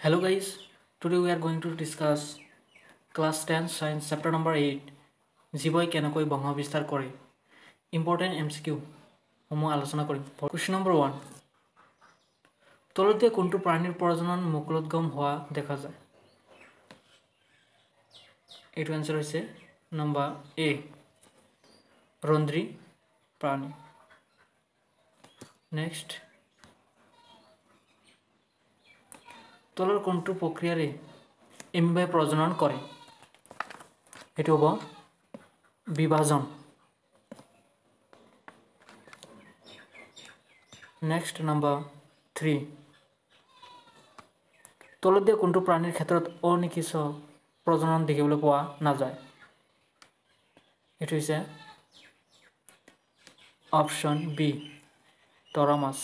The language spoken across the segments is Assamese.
Hello guys, today we are going to discuss class 10 science chapter number 8 জীৱই কেনেকৈ বংশ বিস্তাৰ কৰে ইম্পৰ্টেণ্ট এম চি কিউসমূহ আলোচনা কৰিম কুৱেশ্যন নম্বৰ ওৱান তলত দিয়া কোনটো প্ৰাণীৰ প্ৰজনন মুকুলোদ্গম হোৱা দেখা যায় এইটো এনচাৰ হৈছে নম্বৰ এ ৰন্ধ্ৰী প্ৰাণী নেক্সট তলৰ কোনটো প্ৰক্ৰিয়াৰে এমিবাই প্ৰজনন কৰে। এইটো হ'ব বিভাজন। নেক্সট নাম্বাৰ থ্ৰী তলত দিয়া কোনটো প্ৰাণীৰ ক্ষেত্ৰত অনিকিচ প্ৰজনন দেখিবলৈ পোৱা নাযায়। এইটো হৈছে অপশ্যন বি তৰা মাছ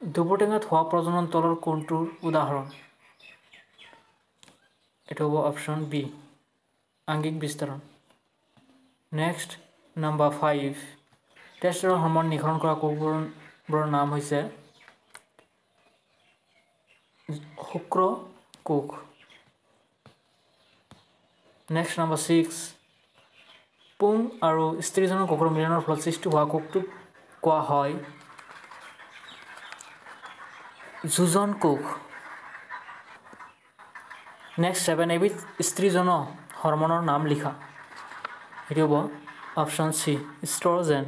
দুবৰটেঙাত হোৱা প্ৰজনন তলৰ কোনটোৰ উদাহৰণ। এইটো হ'ব অপশ্যন বি আংগিক বিস্তাৰণ। Next number five. টেষ্টৰ হৰমন নিৰ্ধাৰণ কৰা কোষবোৰৰ নাম হৈছে শুক্ৰ কোষ। Next number six. পুং আৰু স্ত্ৰীজনৰ কুকুৰৰ মিলনৰ ফলত সৃষ্টি হোৱা কোষটোক কোৱা হয় যোজন কোষ নেক্সট ছেভেন এবিধ স্ত্ৰীজন হৰমনৰ নাম লিখা। সেইটো হ'ব option C oestrogen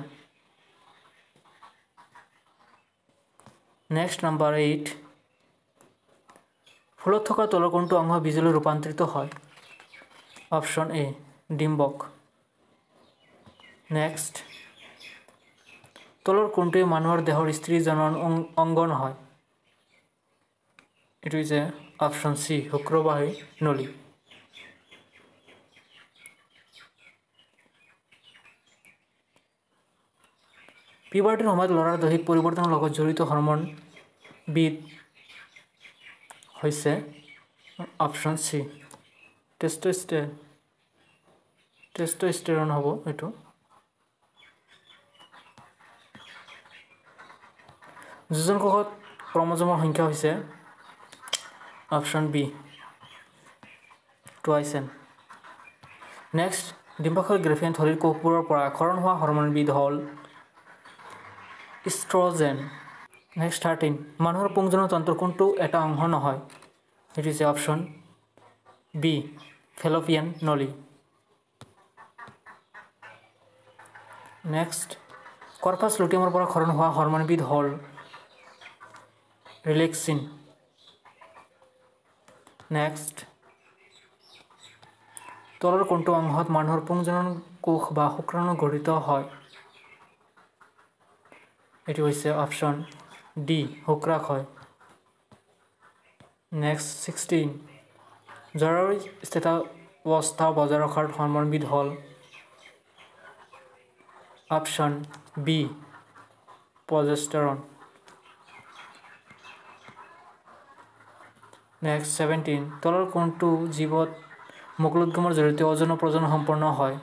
next number eight ফুলত থকা তলৰ কোনটো অংশ বীজলৈ ৰূপান্তৰিত হয়। Option A ডিম্বক। নেক্সট তলৰ কোনটোৱে মানুহৰ দেহৰ স্ত্ৰী জনন অংগ নহয়। এইটো হৈছে অপশ্যন চি শুক্ৰবাহী নলী। পিবাৰ্টিৰ সময়ত ল'ৰাৰ দৈহিক পৰিৱৰ্তনৰ লগত জড়িত হৰমনবিধ হৈছে অপশ্যন চি টেষ্টষ্টেৰ টেষ্টষ্টেৰন হ'ব এইটো। যোজন কোষত ক্ৰমজমৰ সংখ্যা হৈছে অপশ্যন বি টুৱাইচেন নেক্সট ডিম্বাশয় গ্ৰেফিয়ান থলীৰ কোষবোৰৰ পৰা আহৰণ হোৱা হৰমনবিধ হ'ল ইষ্ট্ৰজেন নেক্সট থাৰ্টিন মানুহৰ পুংজনৰ তন্ত্ৰৰ কোনটো এটা অংশ নহয় সেইটো হৈছে অপশ্যন বি ফেলপিয়ান নলী নেক্সট কৰ্পাছ লুটিয়ামৰ পৰা খৰণ হোৱা হৰমনবিধ হ'ল ৰিলেক্সিন নেক্সট তলৰ কোনটো অংশত মানুহৰ পুংজনন কোষ বা শুক্ৰাণু গঠিত হয়। এইটো হৈছে অপশ্যন ডি শুক্ৰাশয় নেক্সট ছিক্সটিন জৰুৰী স্থিতাৱস্থা বজাই ৰখাৰ হৰমনবিধ হ'ল option B progesterone next seventeen তলৰ কোনটো জীৱত মুকুলোদ্গমৰ জৰিয়তে অজন প্ৰজনন সম্পন্ন হয়।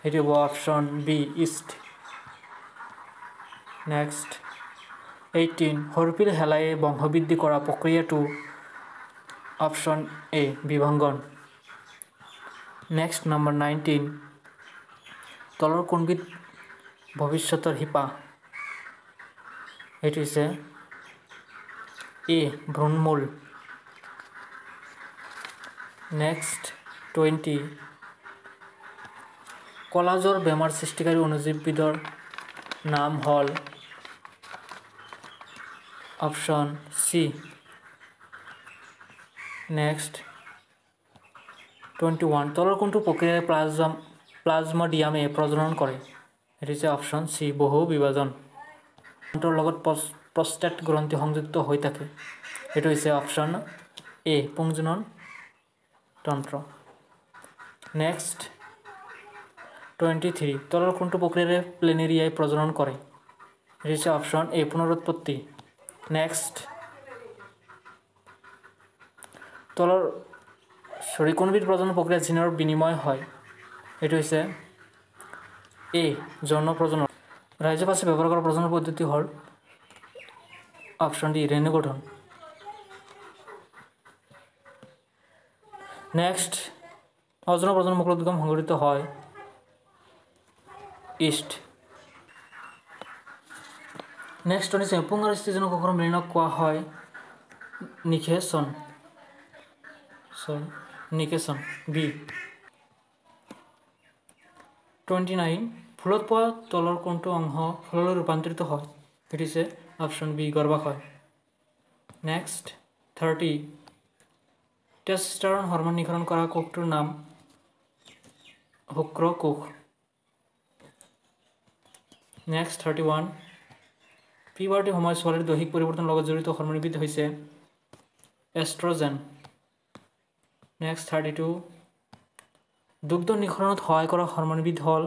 সেইটো হ'ব option B yeast next eighteen সৰুপিল শেলাই বংশবৃদ্ধি কৰা প্ৰক্ৰিয়াটো অপশ্যন এ বিভংগন। নেক্সট নম্বৰ নাইনটিন তলৰ কোনবিধ ভৱিষ্যতৰ শিপা। সেইটো হৈছে এ ভ্ৰূণমূল। Next twenty. কলাজৰ বেমাৰ সৃষ্টিকাৰী অনুজীৱবিধৰ নাম হ'ল option C. Next twenty one. তলৰ কোনটো প্ৰক্ৰিয়াৰে প্লাজম প্লাজমডিয়ামে প্ৰজনন কৰে? সেইটো হৈছে অপশ্যন চি বহু বিভাজন। লগত প্ৰষ্টেট গ্ৰন্থি সংযুক্ত হৈ থাকে। সেইটো হৈছে অপশ্যন এ পুংজনন। তন্ত্ৰ। নেক্সট টুৱেণ্টি থ্ৰী তলৰ কোনটো প্ৰক্ৰিয়াৰে প্লেনেৰিয়াই প্ৰজনন কৰে? সেইটো হৈছে অপশ্যন এ পুনৰুৎপত্তি। নেক্সট তলৰ চৰি কোনবিধ প্ৰজনন প্ৰক্ৰিয়া জিনৰ বিনিময় হয়? এইটো হৈছে এ যৌন প্ৰজনন। ৰাজ্যবাসী ব্যৱহাৰ কৰা প্ৰজনন পদ্ধতি হ'ল অপশ্যন ডি ৰেণু গঠন নেক্সট অজন প্ৰজন্ম মুকুলোদ্গম সংঘটিত হয়। ইষ্ট নেক্সট শুনিছে পুং আৰু স্থিতিজনক কোষৰ মিলনক কোৱা হয় নিষেচন চৰি নিকেচন বি টুৱেণ্টি নাইন ফুলত পোৱা তলৰ কোনটো অংশ ফললৈ ৰূপান্তৰিত হয়। হৈছে অপশ্যন বি গৰ্ভাশয় নেক্সট থাৰ্টি টেষ্টাৰন হৰমন নিঃসৰণ কৰা কোষটোৰ নাম শুক্ৰ কোষ। নেক্সট থাৰ্টি ওৱান পিবাৰ্টি সময় ছোৱালীৰ দৈহিক পৰিৱৰ্তনৰ লগত জড়িত হৰমনবিধ হৈছে এষ্ট্ৰজেন নেক্সট থাৰ্টি টু দুগ্ধ নিঃসৰণত সহায় কৰা হৰমনবিধ হ'ল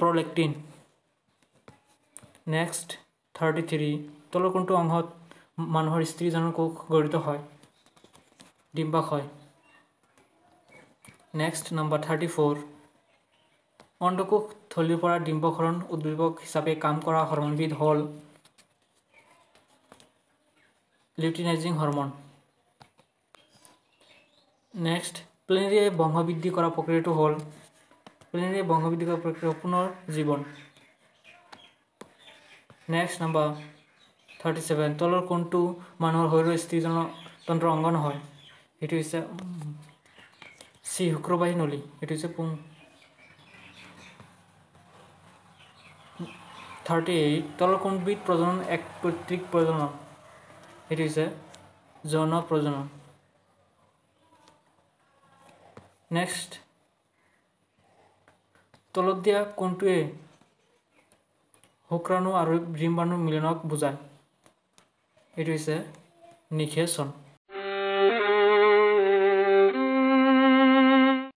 প্ৰলেক্টিন নেক্সট থাৰ্টি থ্ৰী তলৰ কোনটো অংশত মানুহৰ স্ত্ৰীজনৰ কোষ গঠিত হয়। ডিম্বাশয়। নেক্সট নম্বৰ থাৰ্টি ফ'ৰ অণ্ডকোষ থলীৰ পৰা ডিম্বকৰণ উদ্দীপক হিচাপে কাম কৰা হৰমনবিধ হ'ল লিউটিনাইজিং হৰমন। নেক্সট প্লেনেৰিয়াই বংশবৃদ্ধি কৰা প্ৰক্ৰিয়াটো হ'ল প্লেনেৰিয়াই বংশবৃদ্ধি কৰা প্ৰক্ৰিয়া পুনৰ জীৱন। নেক্সট নাম্বাৰ থাৰ্টি ছেভেন তলৰ কোনটো মানুহৰ শৰীৰৰ স্ত্ৰীজনতন্ত্ৰ অংগ নহয়। সেইটো হৈছে চি শুক্ৰবাহী নলী এইটো হৈছে পুং। থাৰ্টি এইট তলৰ কোনবিধ প্ৰজনন এক কৰ্তৃক প্ৰজনন। সেইটো হৈছে যৌন প্ৰজনন। নেক্সট তলত দিয়া কোনটোৱে শুক্ৰাণু আৰু ডিম্বাণু মিলনক বুজায়। এইটো হৈছে নিষেচন